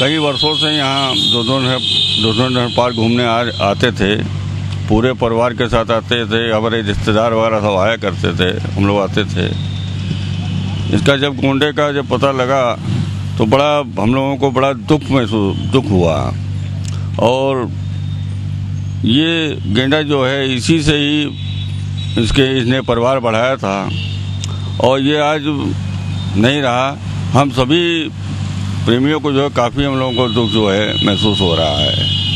कई वर्षों से यहाँ दोनों दोनों पार्क घूमने आ, आते थे। पूरे परिवार के साथ आते थे हमारे रिश्तेदार वगैरह सब आया करते थे हम लोग आते थे। इसका जब गोंडे का जब पता लगा तो बड़ा हम लोगों को बड़ा दुख महसूस दुख हुआ। और ये गेंडा जो है इसी से ही इसके इसने परिवार बढ़ाया था। और ये आज नहीं रहा। हम सभी प्रेमियों को जो है काफ़ी हम लोगों को दुख जो है महसूस हो रहा है।